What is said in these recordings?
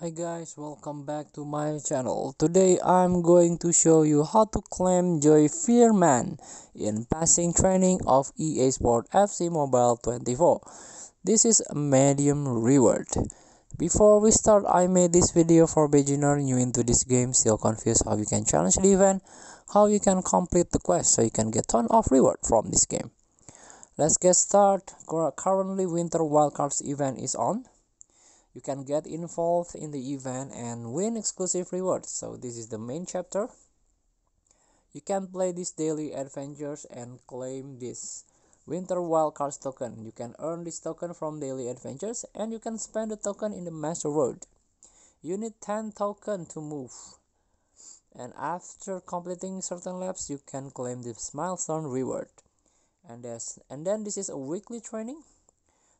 Hi guys, welcome back to my channel. Today I'm going to show you how to claim Joey Veerman in passing training of EA Sport FC Mobile 24. This is a medium reward. Before we start, I made this video for beginner new into this game, still confused how you can challenge the event, how you can complete the quest so you can get ton of reward from this game. Let's get started. Currently Winter Wildcards event is on you can get involved in the event and win exclusive rewards. So this is the main chapter. You can play these daily adventures and claim this winter wildcards token. You can earn this token from daily adventures and you can spend the token in the master world. You need 10 token to move. And after completing certain laps you can claim this milestone reward. And and then this is a weekly training.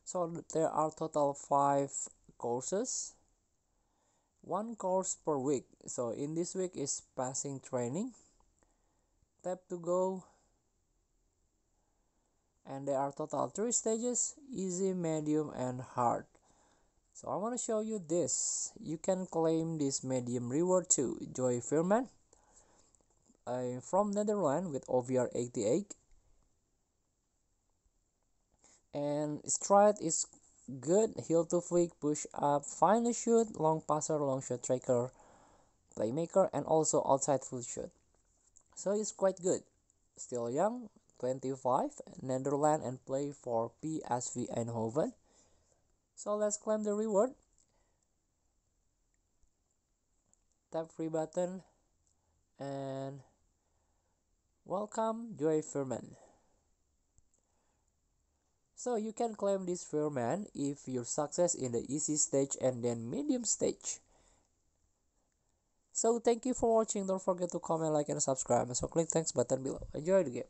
So there are total five courses. One course per week. So in this week is passing training. Tap to go. And there are total three stages easy medium and hard. So i want to show you this. You can claim this medium reward too. Joey Veerman. Uh, from netherlands with ovr 88 and stride is good heel to flick push up final shoot long passer long shot tracker playmaker and also outside full shoot so it's quite good. Still young 25 netherlands and play for psv eindhoven. So let's claim the reward. Tap free button and welcome Joey Veerman so you can claim this Veerman if you success in the easy stage and then medium stage. So thank you for watching. Don't forget to comment, like, and subscribe. So click thanks button below. Enjoy the game.